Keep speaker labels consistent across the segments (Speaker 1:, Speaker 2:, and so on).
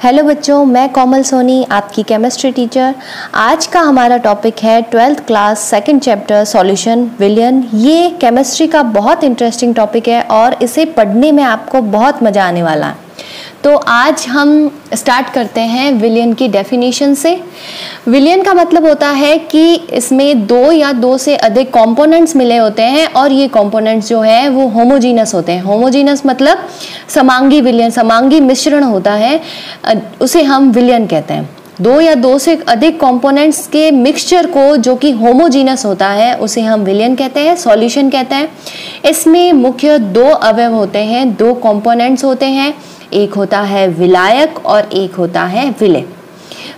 Speaker 1: Hello बच्चों, मैं कोमल सोनी, आपकी केमिस्ट्री टीचर आज का हमारा टॉपिक है twelfth class second chapter solution विलियन। ये केमिस्ट्री का बहुत इंटरेस्टिंग टॉपिक है और इसे पढ़ने में आपको बहुत मज़ा आने वाला है। तो आज हम स्टार्ट करते हैं विलियन की डेफिनेशन से। विलियन का मतलब होता है कि इसमें दो या दो से अधिक कंपोनेंट्स मिले होते हैं और ये कंपोनेंट्स जो है वो होमोजीनस होते हैं। होमोजीनस मतलब समांगी विलियन, समांगी मिश्रण होता है उसे हम विलियन कहते हैं। दो या दो से अधिक कंपोनेंट्स के मिक्सचर को जो कि होमोजीनस होता है, उसे हम विलियन कहते हैं सॉल्यूशन कहते हैं। इसमें मुख्य दो अवयव होते हैं, दो कंपोनेंट्स होते हैं। एक होता है विलायक और एक होता है विलय।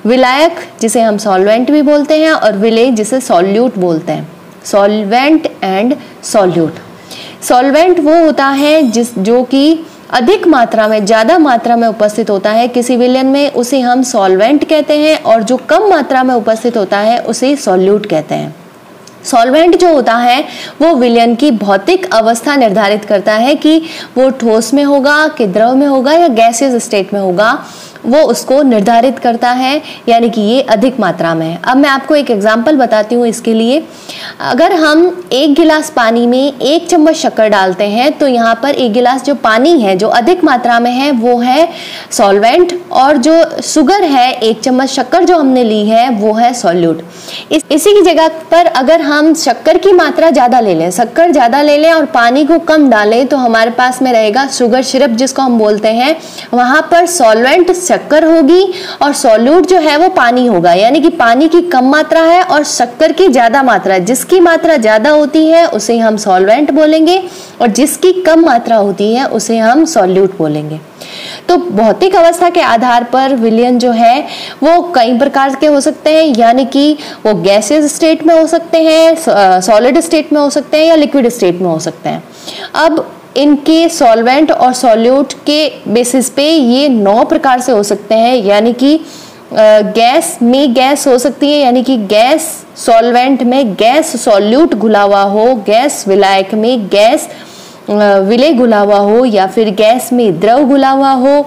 Speaker 1: विलायक, जिसे हम सॉल्वेंट भी बोलते हैं, और विलय, जिसे सॉल्यूट बोलते हैं। सॉल्वेंट एंड सॉल्यूट सॉल्वेंट वो होता है जिस, जो कि अधिक मात्रा में, ज़्यादा मात्रा में उपस्थित होता है किसी विलयन में, उसे हम सॉल्वेंट कहते हैं, और जो कम मात्रा में उपस्थित होता है, उसे सॉल्यूट कहते हैं। सॉल्वेंट जो होता है, वो विलयन की भौतिक अवस्था निर्धारित करता है कि वो ठोस में होगा, कि द्रव में होगा या गैसियस स्टेट में होगा। वो उसको निर्धारित करता है यानी कि ये अधिक मात्रा में है। अब मैं आपको एक एग्ज़ाम्पल बताती हूँ इसके लिए। अगर हम एक गिलास पानी में एक चम्मच शक्कर डालते हैं तो यहाँ पर एक गिलास जो पानी है जो अधिक मात्रा में है वो है सॉल्वेंट और जो शुगर है एक चम्मच शक्कर जो हमने ली है वो है सॉल्यूट इस, इसी की जगह पर अगर हम शक्कर की मात्रा ज़्यादा ले लें शक्कर ज़्यादा ले लें और पानी को कम डालें तो हमारे पास में रहेगा शुगर सिरप जिसको हम बोलते हैं। वहाँ पर सॉल्वेंट शक्कर होगी और सॉल्यूट जो है वो पानी होगा। यानी कि पानी की कम मात्रा है और शक्कर की ज़्यादा मात्रा जिसकी मात्रा ज़्यादा होती है, उसे हम सॉल्वेंट बोलेंगे और जिसकी कम मात्रा होती है, उसे हम सॉल्यूट बोलेंगे। तो भौतिक अवस्था के आधार पर विलियन जो है, वो कई प्रकार के हो सकते हैं। यानी कि वो गैसेस स्टेट में हो सकते हैं सॉलिड स्टेट में हो सकते हैं या लिक्विड स्टेट में हो सकते हैं। अब इनके सॉल्वेंट और सॉल्यूट के बेसिस पे ये नौ प्रकार से हो सकते हैं, यानी कि गैस में गैस हो सकती है, यानी कि गैस सॉल्वेंट में गैस सॉल्यूट घुला हुआ हो, गैस विलायक में गैस विलय घुला हुआ हो, या फिर गैस में द्रव घुला हुआ हो,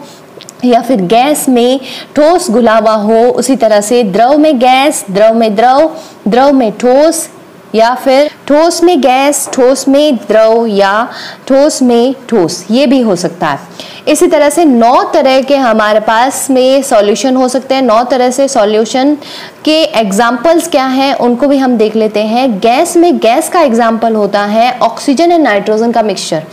Speaker 1: या फिर गैस में ठोस घुला हुआ हो, उसी तरह से द्रव में गैस, द्रव में द्रव द्रव में ठोस या फिर ठोस में गैस, ठोस में द्रव या ठोस में ठोस, ये भी हो सकता है। इसी तरह से नौ तरह के हमारे पास में सॉल्यूशन हो सकते हैं। नौ तरह से सॉल्यूशन के एग्जाम्पल्स क्या हैं, उनको भी हम देख लेते हैं। गैस में गैस का एग्ज़ाम्पल होता है ऑक्सीजन एंड नाइट्रोजन का मिक्सचर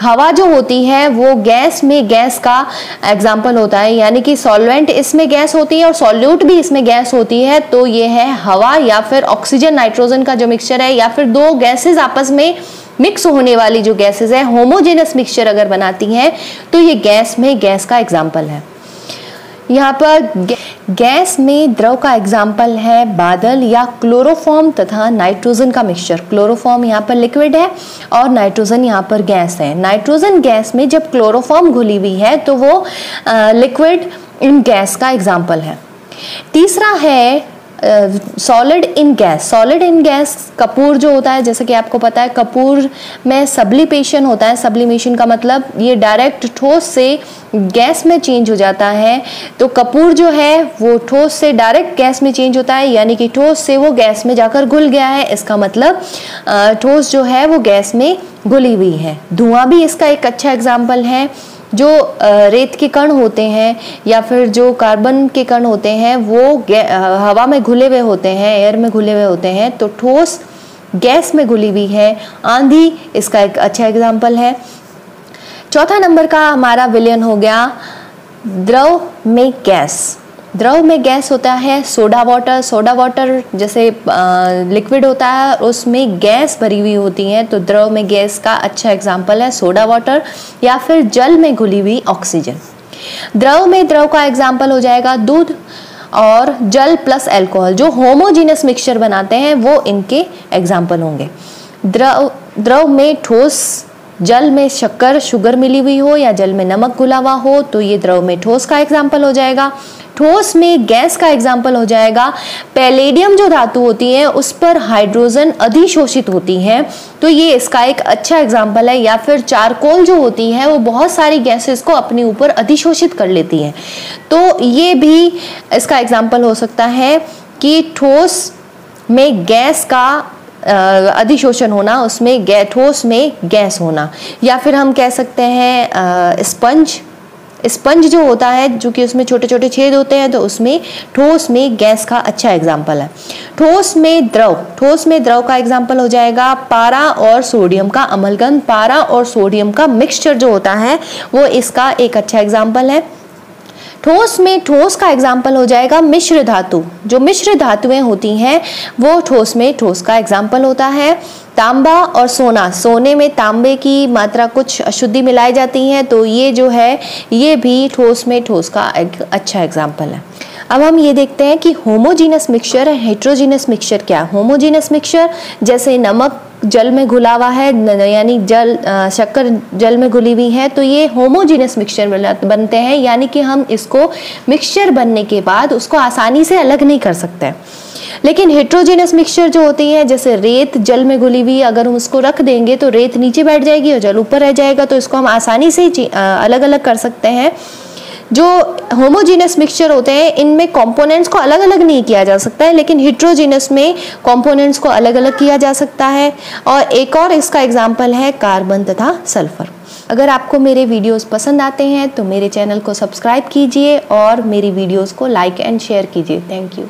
Speaker 1: हवा जो होती है, वो गैस में गैस का एग्ज़ाम्पल होता है। यानी कि सॉल्वेंट इसमें गैस होती है और सॉल्यूट भी इसमें गैस होती है तो ये है हवा या फिर ऑक्सीजन नाइट्रोजन का जो मिक्सचर है, या फिर दो गैसेज आपस में मिक्स होने वाली जो गैसेज है होमोजेनस मिक्सचर अगर बनाती हैं तो ये गैस में गैस का एग्ज़ाम्पल है। यहाँ पर गैस में द्रव का एग्ज़ाम्पल है, बादल या क्लोरोफॉर्म तथा नाइट्रोजन का मिक्सचर क्लोरोफॉर्म यहाँ पर लिक्विड है और नाइट्रोजन यहाँ पर गैस है. नाइट्रोजन गैस में जब क्लोरोफॉर्म घुली हुई है तो वो लिक्विड इन गैस का एग्ज़ाम्पल है. तीसरा है solid in gas solid in gas Kapoor जो होता है, जैसे कि आपको पता है, कपूर में सब्लिपेशन होता है। सब्लिमेशन का मतलब ये डायरेक्ट ठोस से गैस में चेंज हो जाता है। तो कपूर जो है, वो ठोस से डायरेक्ट गैस में चेंज होता है, यानी कि ठोस से वो गैस में जाकर घुल गया है। इसका मतलब ठोस जो है, वो गैस में घुली हुई है। धुआँ भी इसका एक अच्छा एग्ज़ाम्पल है। जो रेत के कण होते हैं या फिर जो कार्बन के कण होते हैं, वो हवा में घुले हुए होते हैं, एयर में घुले हुए होते हैं तो ठोस गैस में घुली हुई है। आंधी इसका एक अच्छा एग्ज़ाम्पल है। चौथा नंबर का हमारा विलयन हो गया द्रव में गैस। द्रव में गैस होता है, सोडा वाटर सोडा वाटर जैसे लिक्विड होता है, उसमें गैस भरी हुई होती है तो द्रव में गैस का अच्छा एग्ज़ाम्पल है, सोडा वाटर या फिर जल में घुली हुई ऑक्सीजन द्रव में द्रव का एग्ज़ाम्पल हो जाएगा दूध और जल प्लस एल्कोहल जो होमोजीनस मिक्सचर बनाते हैं, वो इनके एग्ज़ाम्पल होंगे. द्रव द्रव में ठोस, जल में शक्कर शुगर मिली हुई हो या जल में नमक घुला हुआ हो तो ये द्रव में ठोस का एग्ज़ाम्पल हो जाएगा. ठोस में गैस का एग्ज़ाम्पल हो जाएगा। पैलेडियम जो धातु होती है, उस पर हाइड्रोजन अधिशोषित होती है। तो ये इसका एक अच्छा एग्ज़ाम्पल है, या फिर चारकोल जो होती है, वो बहुत सारी गैसेस को अपने ऊपर अधिशोषित कर लेती है। तो ये भी इसका एग्ज़ाम्पल हो सकता है कि ठोस में गैस का अधिशोषण होना, उसमें ठोस में गैस होना। या फिर हम कह सकते हैं स्पंज स्पंज जो होता है, जो कि उसमें छोटे छोटे छेद होते हैं तो उसमें ठोस में गैस का अच्छा एग्ज़ाम्पल है। ठोस में द्रव, ठोस में द्रव का एग्ज़ाम्पल हो जाएगा, पारा और सोडियम का अमलगन पारा और सोडियम का मिक्सचर जो होता है, वो इसका एक अच्छा एग्ज़ाम्पल है। ठोस में ठोस का एग्ज़ाम्पल हो जाएगा मिश्र धातु। जो मिश्र धातुएँ होती हैं, वो ठोस में ठोस का एग्ज़ाम्पल होता है। तांबा और सोना। सोने में तांबे की मात्रा कुछ अशुद्धि मिलाई जाती है तो ये जो है, ये भी ठोस में ठोस का एक अच्छा एग्ज़ाम्पल है। अब हम ये देखते हैं कि होमोजीनस मिक्सचर है हेट्रोजीनस मिक्सचर क्या? होमोजीनस मिक्सचर जैसे नमक जल में घुला हुआ है यानी जल शक्कर जल में घुली हुई है तो ये होमोजीनस मिक्सचर बनते हैं, यानी कि हम इसको मिक्सचर बनने के बाद उसको आसानी से अलग नहीं कर सकते। लेकिन हेट्रोजीनस मिक्सचर जो होती है, जैसे रेत जल में घुली हुई, अगर हम उसको रख देंगे तो रेत नीचे बैठ जाएगी और जल ऊपर रह जाएगा तो इसको हम आसानी से अलग अलग कर सकते हैं। जो होमोजीनस मिक्सचर होते हैं, इनमें कंपोनेंट्स को अलग अलग नहीं किया जा सकता है, लेकिन हिट्रोजीनस में कंपोनेंट्स को अलग अलग किया जा सकता है। और एक और इसका एग्ज़ाम्पल है कार्बन तथा सल्फ़र अगर आपको मेरे वीडियोस पसंद आते हैं तो मेरे चैनल को सब्सक्राइब कीजिए और मेरी वीडियोस को लाइक एंड शेयर कीजिए। Thank you